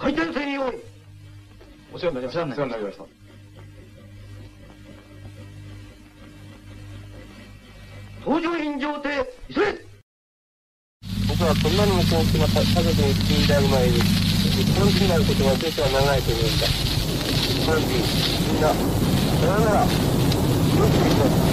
お世話になりました。お世話になりました。搭乗員上艇、急げ僕はこんなにも幸福な家族に死んである前に、日本人になることが忘れてはならないと思うんだ。日本人、みんな、さよなら。よく行きます。